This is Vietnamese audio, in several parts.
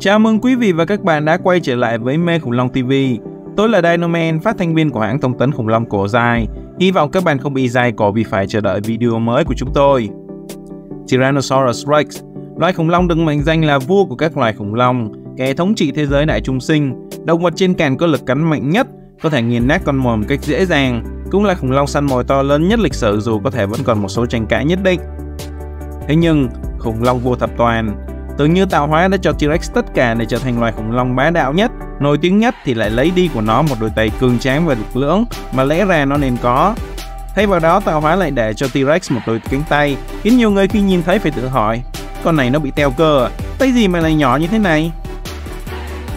Chào mừng quý vị và các bạn đã quay trở lại với Mê Khủng Long TV. Tôi là Dinoman, phát thanh viên của hãng thông tấn khủng long cổ dài. Hy vọng các bạn không bị dài cổ vì phải chờ đợi video mới của chúng tôi. Tyrannosaurus Rex, loài khủng long được mệnh danh là vua của các loài khủng long, kẻ thống trị thế giới đại trung sinh, động vật trên càn có lực cắn mạnh nhất, có thể nghiền nát con mồi một cách dễ dàng, cũng là khủng long săn mồi to lớn nhất lịch sử dù có thể vẫn còn một số tranh cãi nhất định. Thế nhưng, khủng long vua thập toàn, tưởng như tạo hóa đã cho T-Rex tất cả để trở thành loài khủng long bá đạo nhất, nổi tiếng nhất thì lại lấy đi của nó một đôi tay cường tráng và lực lưỡng mà lẽ ra nó nên có. Thay vào đó, tạo hóa lại để cho T-Rex một đôi cánh tay, khiến nhiều người khi nhìn thấy phải tự hỏi, con này nó bị teo cơ à? Tay gì mà lại nhỏ như thế này?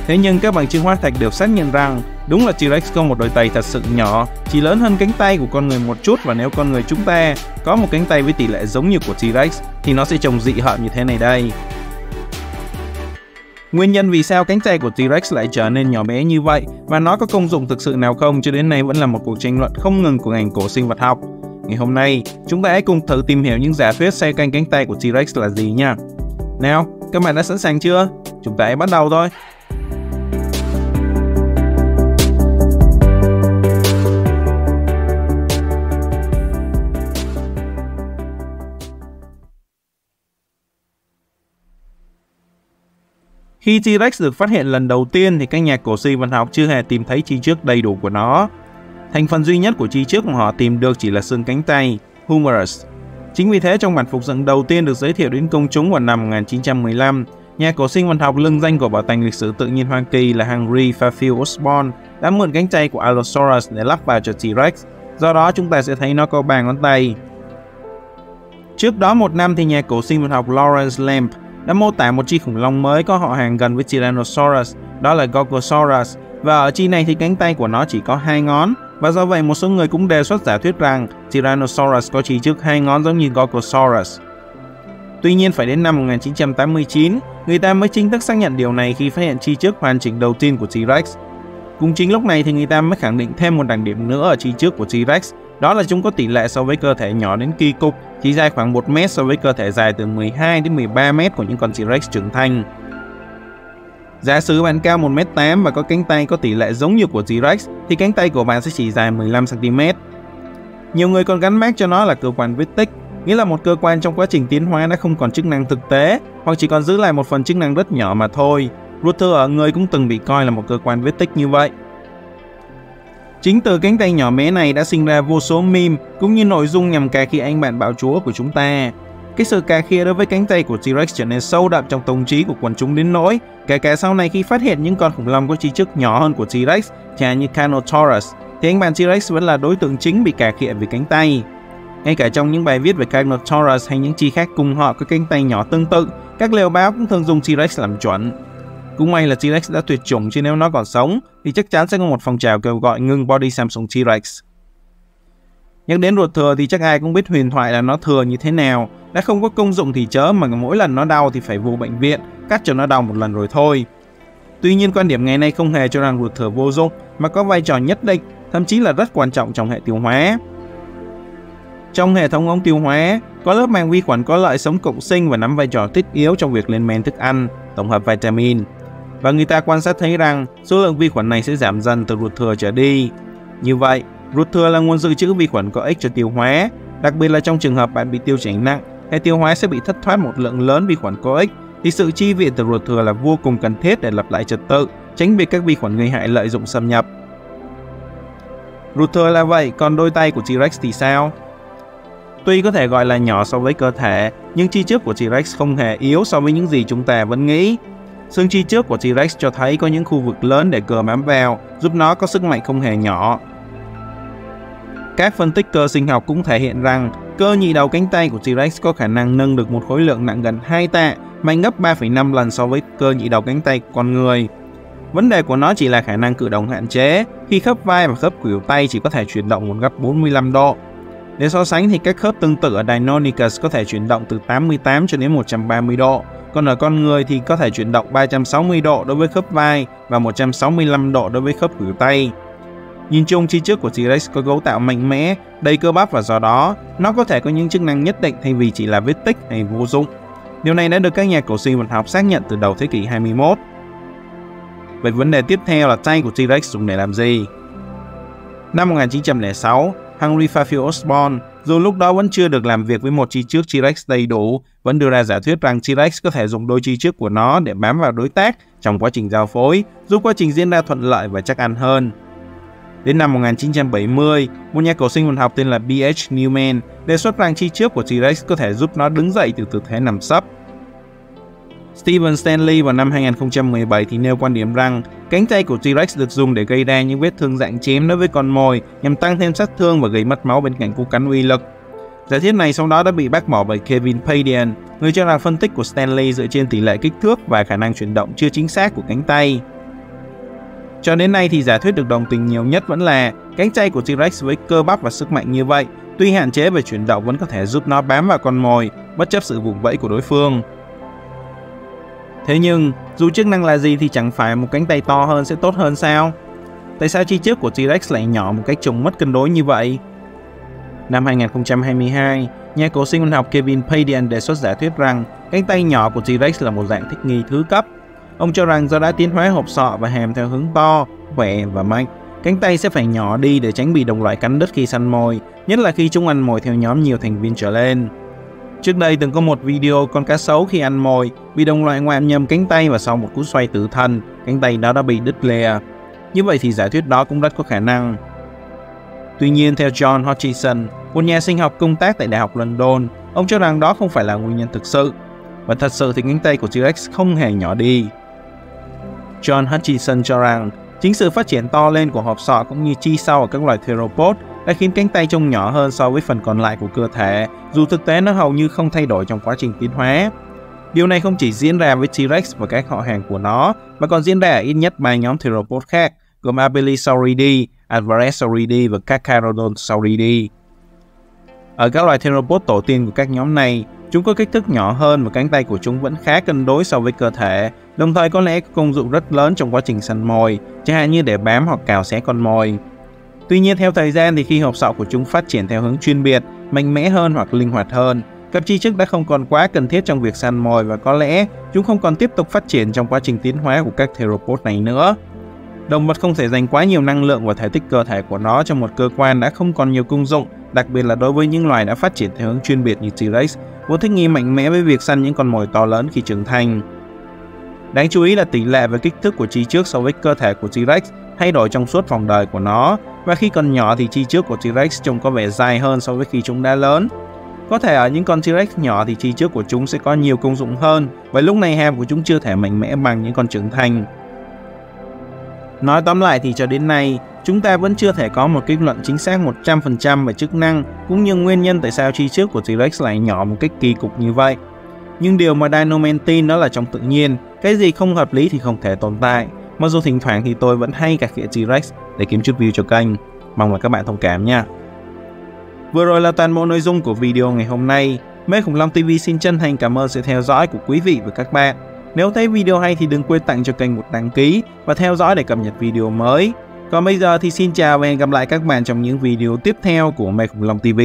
Thế nhưng các bằng chứng hóa thạch đều xác nhận rằng đúng là T-Rex có một đôi tay thật sự nhỏ, chỉ lớn hơn cánh tay của con người một chút và nếu con người chúng ta có một cánh tay với tỷ lệ giống như của T-Rex thì nó sẽ trông dị hợm như thế này đây. Nguyên nhân vì sao cánh tay của T-Rex lại trở nên nhỏ bé như vậy và nó có công dụng thực sự nào không cho đến nay vẫn là một cuộc tranh luận không ngừng của ngành cổ sinh vật học. Ngày hôm nay, chúng ta hãy cùng thử tìm hiểu những giả thuyết xoay quanh cánh tay của T-Rex là gì nha. Nào, các bạn đã sẵn sàng chưa? Chúng ta hãy bắt đầu thôi. Khi T-Rex được phát hiện lần đầu tiên thì các nhà cổ sinh vật học chưa hề tìm thấy chi trước đầy đủ của nó. Thành phần duy nhất của chi trước mà họ tìm được chỉ là xương cánh tay, humerus. Chính vì thế trong bản phục dựng đầu tiên được giới thiệu đến công chúng vào năm 1915, nhà cổ sinh vật học lưng danh của Bảo tàng lịch sử tự nhiên Hoa Kỳ là Henry Fairfield Osborn đã mượn cánh tay của Allosaurus để lắp vào cho T-Rex. Do đó chúng ta sẽ thấy nó có ba ngón tay. Trước đó một năm thì nhà cổ sinh vật học Lawrence Lamb đã mô tả một chi khủng long mới có họ hàng gần với Tyrannosaurus, đó là Gorgosaurus. Và ở chi này thì cánh tay của nó chỉ có hai ngón, và do vậy một số người cũng đề xuất giả thuyết rằng Tyrannosaurus có chi trước hai ngón giống như Gorgosaurus. Tuy nhiên phải đến năm 1989, người ta mới chính thức xác nhận điều này khi phát hiện chi trước hoàn chỉnh đầu tiên của T-Rex. Cùng chính lúc này thì người ta mới khẳng định thêm một đặc điểm nữa ở chi trước của T-Rex, đó là chúng có tỷ lệ so với cơ thể nhỏ đến kỳ cục, chỉ dài khoảng 1 mét so với cơ thể dài từ 12 đến 13 mét của những con T-Rex trưởng thành. Giả sử bạn cao 1m8 và có cánh tay có tỷ lệ giống như của T-Rex thì cánh tay của bạn sẽ chỉ dài 15cm. Nhiều người còn gắn mác cho nó là cơ quan viết tích, nghĩa là một cơ quan trong quá trình tiến hóa đã không còn chức năng thực tế hoặc chỉ còn giữ lại một phần chức năng rất nhỏ mà thôi. Ruột thừa ở người cũng từng bị coi là một cơ quan viết tích như vậy. Chính từ cánh tay nhỏ bé này đã sinh ra vô số meme cũng như nội dung nhằm cà khịa anh bạn bạo chúa của chúng ta. Cái sự cà khịa đối với cánh tay của T-Rex trở nên sâu đậm trong tâm trí của quần chúng đến nỗi kể cả sau này khi phát hiện những con khủng long có chi chức nhỏ hơn của T-Rex, chả như Carnotaurus, thì anh bạn T-Rex vẫn là đối tượng chính bị cà khịa vì cánh tay. Ngay cả trong những bài viết về Carnotaurus hay những chi khác cùng họ có cánh tay nhỏ tương tự, các lều báo cũng thường dùng T-Rex làm chuẩn. Cũng may là T-Rex đã tuyệt chủng chứ nếu nó còn sống thì chắc chắn sẽ có một phong trào kêu gọi ngưng body Samsung T-Rex. Nhắc đến ruột thừa thì chắc ai cũng biết huyền thoại là nó thừa như thế nào. Đã không có công dụng thì chớ mà mỗi lần nó đau thì phải vô bệnh viện, cắt cho nó đau một lần rồi thôi. Tuy nhiên quan điểm ngày nay không hề cho rằng ruột thừa vô dụng mà có vai trò nhất định, thậm chí là rất quan trọng trong hệ tiêu hóa. Trong hệ thống ống tiêu hóa, có lớp mang vi khuẩn có lợi sống cộng sinh và nắm vai trò thiết yếu trong việc lên men thức ăn, tổng hợp vitamin và người ta quan sát thấy rằng số lượng vi khuẩn này sẽ giảm dần từ ruột thừa trở đi. Như vậy, ruột thừa là nguồn dự trữ vi khuẩn có ích cho tiêu hóa, đặc biệt là trong trường hợp bạn bị tiêu chảy nặng hay tiêu hóa sẽ bị thất thoát một lượng lớn vi khuẩn có ích thì sự chi viện từ ruột thừa là vô cùng cần thiết để lập lại trật tự, tránh việc các vi khuẩn gây hại lợi dụng xâm nhập. Ruột thừa là vậy, còn đôi tay của T-Rex thì sao? Tuy có thể gọi là nhỏ so với cơ thể, nhưng chi trước của T-Rex không hề yếu so với những gì chúng ta vẫn nghĩ. Xương chi trước của T-Rex cho thấy có những khu vực lớn để cờ bám vào, giúp nó có sức mạnh không hề nhỏ. Các phân tích cơ sinh học cũng thể hiện rằng cơ nhị đầu cánh tay của T-Rex có khả năng nâng được một khối lượng nặng gần 2 tạ, mạnh gấp 3,5 lần so với cơ nhị đầu cánh tay của con người. Vấn đề của nó chỉ là khả năng cử động hạn chế, khi khớp vai và khớp khuỷu tay chỉ có thể chuyển động một gấp 45 độ. Để so sánh thì các khớp tương tự ở Deinonychus có thể chuyển động từ 88 cho đến 130 độ, còn ở con người thì có thể chuyển động 360 độ đối với khớp vai và 165 độ đối với khớp khuỷu tay. Nhìn chung chi trước của T-Rex có cấu tạo mạnh mẽ, đầy cơ bắp và do đó nó có thể có những chức năng nhất định thay vì chỉ là vết tích hay vô dụng. Điều này đã được các nhà cổ sinh vật học xác nhận từ đầu thế kỷ 21. Vậy vấn đề tiếp theo là tay của T-Rex dùng để làm gì? Năm 1906, Henry Fairfield Osborn, dù lúc đó vẫn chưa được làm việc với một chi trước T-Rex đầy đủ, vẫn đưa ra giả thuyết rằng T-Rex có thể dùng đôi chi trước của nó để bám vào đối tác trong quá trình giao phối, giúp quá trình diễn ra thuận lợi và chắc ăn hơn. Đến năm 1970, một nhà cổ sinh vật học tên là B.H. Newman đề xuất rằng chi trước của T-Rex có thể giúp nó đứng dậy từ tư thế nằm sấp. Steven Stanley vào năm 2017 thì nêu quan điểm rằng cánh tay của T-Rex được dùng để gây ra những vết thương dạng chém đối với con mồi nhằm tăng thêm sát thương và gây mất máu bên cạnh cú cắn uy lực. Giả thiết này sau đó đã bị bác bỏ bởi Kevin Padian, người cho rằng phân tích của Stanley dựa trên tỷ lệ kích thước và khả năng chuyển động chưa chính xác của cánh tay. Cho đến nay thì giả thuyết được đồng tình nhiều nhất vẫn là cánh tay của T-Rex với cơ bắp và sức mạnh như vậy, tuy hạn chế về chuyển động vẫn có thể giúp nó bám vào con mồi, bất chấp sự vùng vẫy của đối phương. Thế nhưng, dù chức năng là gì thì chẳng phải một cánh tay to hơn sẽ tốt hơn sao? Tại sao chi trước của T-Rex lại nhỏ một cách trùng mất cân đối như vậy? Năm 2022, nhà cổ sinh vật học Kevin Padian đề xuất giả thuyết rằng cánh tay nhỏ của T-Rex là một dạng thích nghi thứ cấp. Ông cho rằng do đã tiến hóa hộp sọ và hàm theo hướng to, khỏe và mạnh, cánh tay sẽ phải nhỏ đi để tránh bị đồng loại cắn đứt khi săn mồi, nhất là khi chúng ăn mồi theo nhóm nhiều thành viên trở lên. Trước đây từng có một video con cá sấu khi ăn mồi bị đồng loại ngoạm nhầm cánh tay và sau một cú xoay tử thần, cánh tay đó đã bị đứt lìa. Như vậy thì giả thuyết đó cũng rất có khả năng. Tuy nhiên theo John Hutchison, một nhà sinh học công tác tại Đại học London, ông cho rằng đó không phải là nguyên nhân thực sự. Và thật sự thì cánh tay của T-Rex không hề nhỏ đi. John Hutchison cho rằng chính sự phát triển to lên của hộp sọ cũng như chi sau ở các loài theropod đã khiến cánh tay trông nhỏ hơn so với phần còn lại của cơ thể, dù thực tế nó hầu như không thay đổi trong quá trình tiến hóa. Điều này không chỉ diễn ra với T-Rex và các họ hàng của nó, mà còn diễn ra ở ít nhất ba nhóm theropod khác, gồm Abelisauridae, Alvarezsauridae và Carcharodontosauridae. Ở các loài theropod tổ tiên của các nhóm này, chúng có kích thước nhỏ hơn và cánh tay của chúng vẫn khá cân đối so với cơ thể, đồng thời có lẽ có công dụng rất lớn trong quá trình săn mồi, chẳng hạn như để bám hoặc cào xé con mồi. Tuy nhiên theo thời gian thì khi hộp sọ của chúng phát triển theo hướng chuyên biệt, mạnh mẽ hơn hoặc linh hoạt hơn, các chi chức đã không còn quá cần thiết trong việc săn mồi và có lẽ chúng không còn tiếp tục phát triển trong quá trình tiến hóa của các theropod này nữa. Động vật không thể dành quá nhiều năng lượng và thể tích cơ thể của nó cho một cơ quan đã không còn nhiều công dụng, đặc biệt là đối với những loài đã phát triển theo hướng chuyên biệt như T-Rex, vốn thích nghi mạnh mẽ với việc săn những con mồi to lớn khi trưởng thành. Đáng chú ý là tỷ lệ và kích thước của chi trước so với cơ thể của T-Rex thay đổi trong suốt vòng đời của nó, và khi còn nhỏ thì chi trước của T-Rex trông có vẻ dài hơn so với khi chúng đã lớn. Có thể ở những con T-Rex nhỏ thì chi trước của chúng sẽ có nhiều công dụng hơn, và lúc này hàm của chúng chưa thể mạnh mẽ bằng những con trưởng thành. Nói tóm lại thì cho đến nay, chúng ta vẫn chưa thể có một kết luận chính xác 100% về chức năng cũng như nguyên nhân tại sao chi trước của T-Rex lại nhỏ một cách kỳ cục như vậy. Nhưng điều mà Dinoman tin đó là trong tự nhiên, cái gì không hợp lý thì không thể tồn tại. Mặc dù thỉnh thoảng thì tôi vẫn hay cạc khịa T-Rex để kiếm chút view cho kênh. Mong là các bạn thông cảm nha. Vừa rồi là toàn bộ nội dung của video ngày hôm nay. Mê Khủng Long TV xin chân thành cảm ơn sự theo dõi của quý vị và các bạn. Nếu thấy video hay thì đừng quên tặng cho kênh một đăng ký và theo dõi để cập nhật video mới. Còn bây giờ thì xin chào và hẹn gặp lại các bạn trong những video tiếp theo của Mê Khủng Long TV.